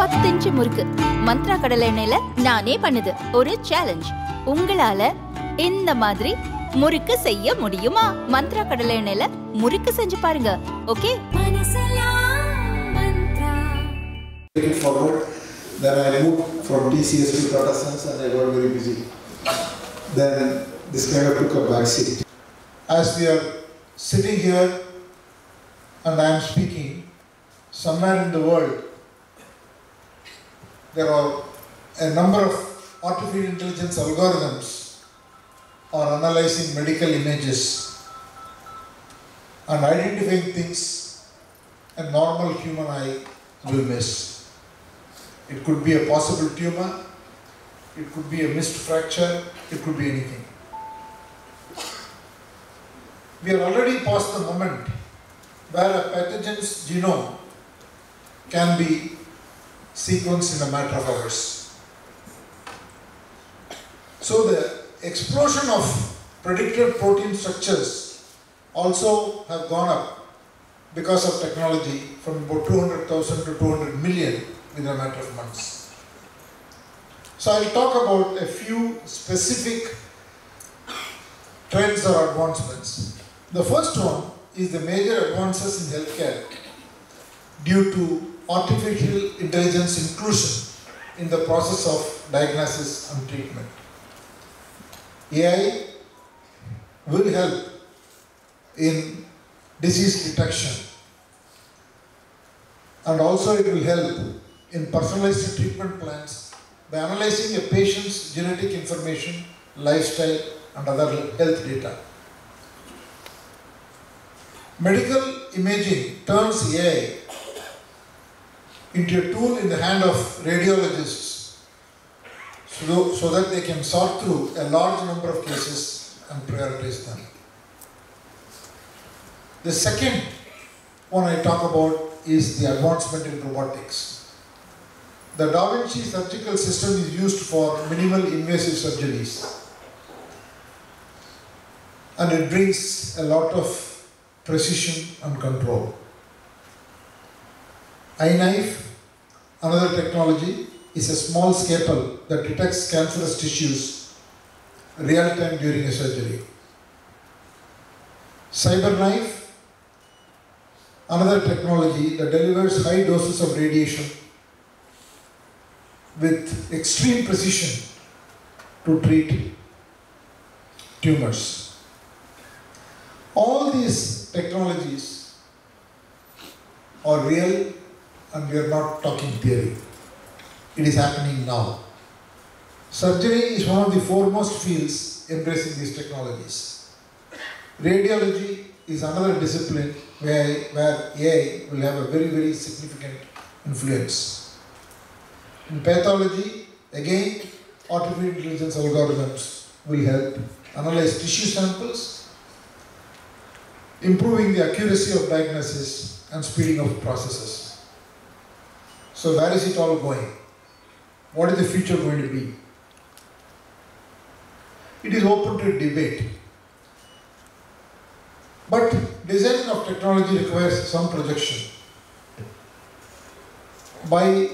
பத்து இன்ச்சு முறுக்கு மந்த்ரா கடலை எண்ணெயில நானே பண்ணுது ஒரு சேலஞ்ச் உங்களால இந்த மாதிரி முறுக்கு செய்ய முடியுமா மந்த்ரா கடலை எண்ணெயில முறுக்கு செஞ்சு பாருங்க okay. Then I moved from TCS to Tata Sons and I got very busy. Then this kind of took a back seat. As we are sitting here and I am speaking, somewhere in the world there are a number of artificial intelligence algorithms are analyzing medical images and identifying things a normal human eye will miss. It could be a possible tumor, it could be a missed fracture, it could be anything. We are already past the moment where a pathogen's genome can be sequenced in a matter of hours. So the explosion of predicted protein structures also have gone up because of technology from about 200,000 to 200 million within a matter of months. So I'll talk about a few specific trends or advancements. The first one is the major advances in healthcare due to artificial intelligence inclusion in the process of diagnosis and treatment. AI will help in disease detection and also it will help in personalized treatment plans by analyzing a patient's genetic information, lifestyle and other health data. Medical imaging turns AI into a tool in the hand of radiologists so, so that they can sort through a large number of cases and prioritize them. The second one I talk about is the advancement in robotics. The Da Vinci surgical system is used for minimal invasive surgeries and it brings a lot of precision and control. iKnife, another technology, is a small scalpel that detects cancerous tissues real time during a surgery. CyberKnife, another technology that delivers high doses of radiation with extreme precision to treat tumors. All these technologies are real and we are not talking theory. It is happening now. Surgery is one of the foremost fields embracing these technologies. Radiology is another discipline where, where AI will have a very, very significant influence. In pathology, again, artificial intelligence algorithms will help analyze tissue samples, improving the accuracy of diagnosis and speeding of processes. So, where is it all going? What is the future going to be? It is open to debate. But designing of technology requires some projection. By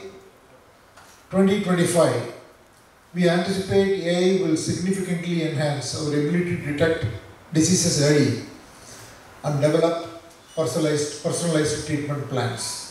2025, we anticipate AI will significantly enhance our ability to detect diseases early and develop personalized, personalized treatment plans.